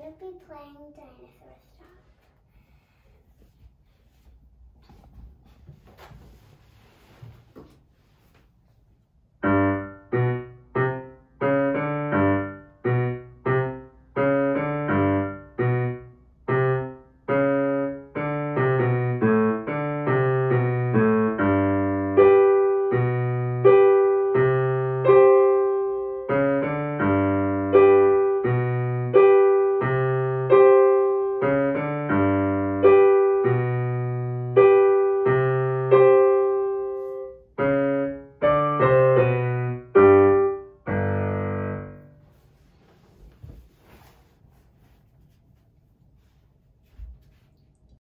going to be playing dinosaurs.